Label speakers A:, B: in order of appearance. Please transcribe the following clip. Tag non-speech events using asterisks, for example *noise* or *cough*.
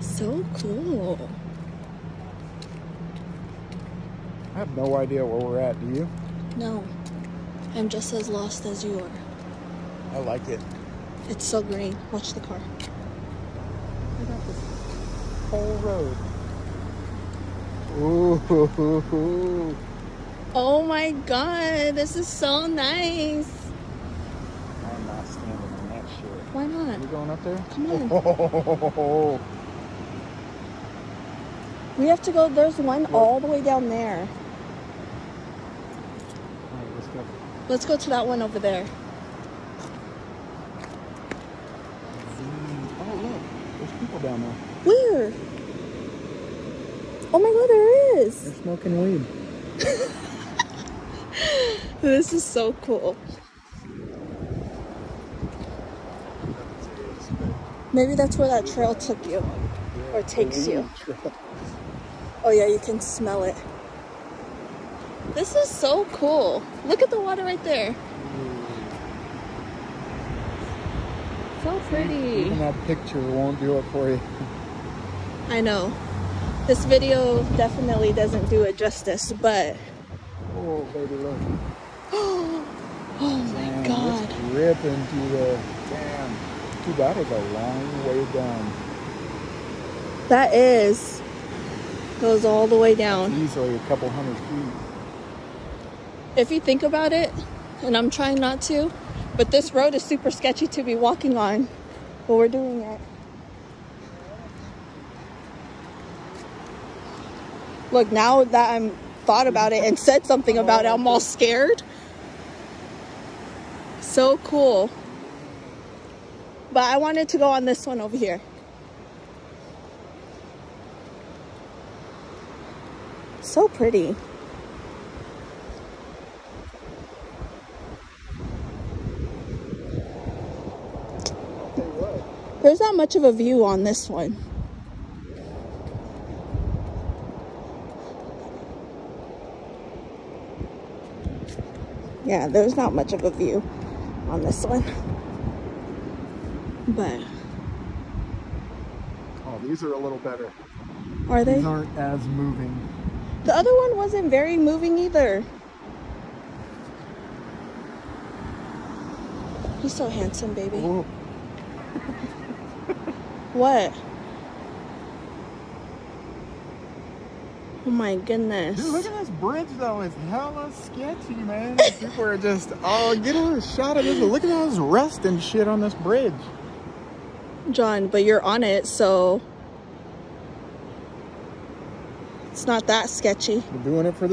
A: So cool.
B: I have no idea where we're at, do you?
A: No, I'm just as lost as you are.
B: I like it.
A: It's so green. Watch the car.
B: Look at this whole road. Ooh.
A: Oh my god, this is so nice.
B: I'm not standing on that shit.
A: Why not?
B: We going up there?
A: Come on.
B: Oh,
A: We have to go, there's one all the way down there.
B: All right, let's go.
A: Let's go to that one over there.
B: Oh, look. There's people down there.
A: Where? Oh my god, there is.
B: They're smoking weed. *laughs*
A: This is so cool. Maybe that's where that trail took you or takes you. Oh yeah, you can smell it. This is so cool. Look at the water right there. So pretty.
B: Even that picture won't do it for you.
A: I know. This video definitely doesn't do it justice, but
B: Oh, baby, look. *gasps*
A: oh my
B: Man,
A: god.
B: It's ripping through the damn. Dude, that is a long way down.
A: That is goes all the way down.
B: Easily a couple hundred feet.
A: If you think about it, and I'm trying not to, but this road is super sketchy to be walking on, but we're doing it. Look, now that I'm thought about it and said something about it, I'm all scared. So cool. But I wanted to go on this one over here. So pretty.
B: Tell you what.
A: There's not much of a view on this one. Yeah, there's not much of a view on this one. But
B: Oh, these are a little better.
A: are they?
B: These aren't as moving.
A: The other one wasn't very moving either. He's so handsome, baby. *laughs* What? Oh my goodness.
B: Dude, look at this bridge though. It's hella sketchy, man. People are just, oh, get a shot of this. Look at all this rust and shit on this bridge.
A: John, but you're on it, so it's not that sketchy.
B: We're doing it for